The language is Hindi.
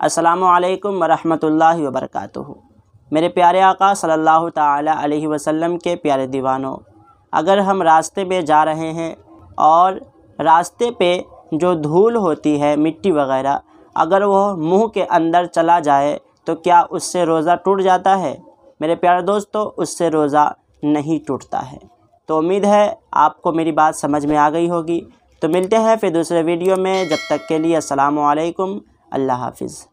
असलकम वरहमल वबरक मेरे प्यारे आका सल्लल्लाहु ताला अलैहि वसल्लम के प्यारे दीवानों, अगर हम रास्ते में जा रहे हैं और रास्ते पे जो धूल होती है, मिट्टी वगैरह, अगर वह मुँह के अंदर चला जाए तो क्या उससे रोज़ा टूट जाता है? मेरे प्यारे दोस्तों, उससे रोज़ा नहीं टूटता है। तो उम्मीद है आपको मेरी बात समझ में आ गई होगी। तो मिलते हैं फिर दूसरे वीडियो में। जब तक के लिए अस्सलाम वालेकुम अल्लाह हाफिज़।